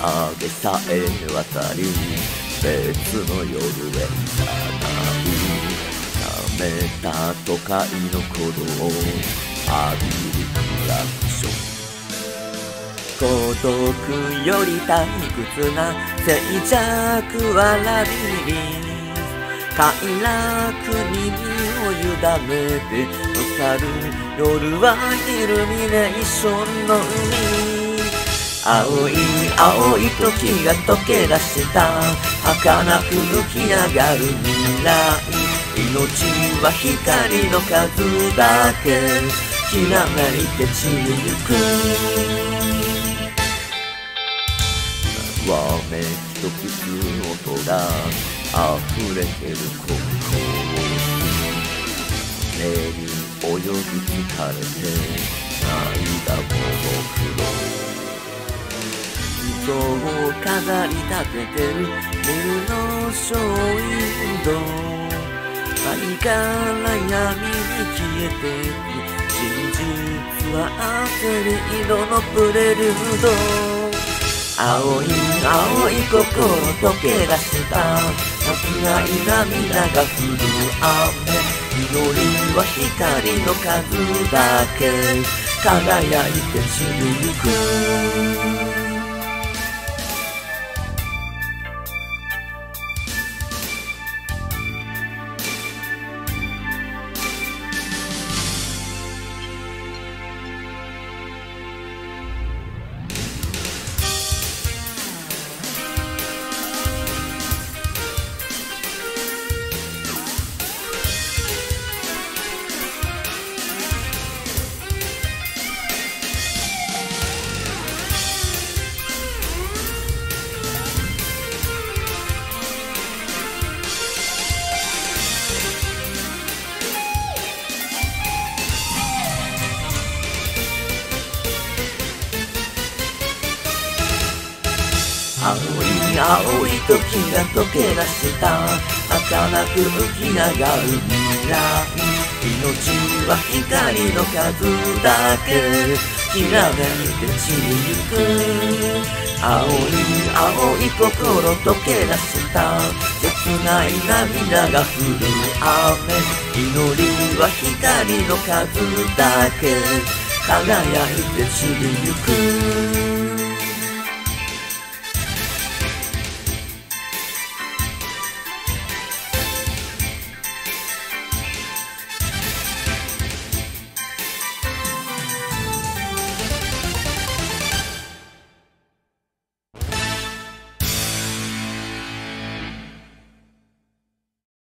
影さえ渡り別の夜へさない冷めた都会の鼓動を浴びるクラクション孤独より退屈な静寂はラビリン快楽に身を委ねて去る夜はイルミネーションの海青い青い時が溶け出した。儚く浮き上がる未来。命は光の数だけ。きらめいて散りゆく。わめきとくす音が溢れてるこの目に泳ぎ疲れて。涙も嘘を飾り立ててるビルのショーウィンドウ何から闇に消えていく真実は焦る色のプレリュード青い青い心溶け出した泣き合い涙が降る雨祈りは光の数だけ輝いて散りゆく青い青い時が溶け出した。儚く浮き上がる未来。命は光の数だけ。きらめいて散りゆく。青い青い心溶け出した。切ない涙が降る雨。祈りは光の数だけ。輝いて散りゆく。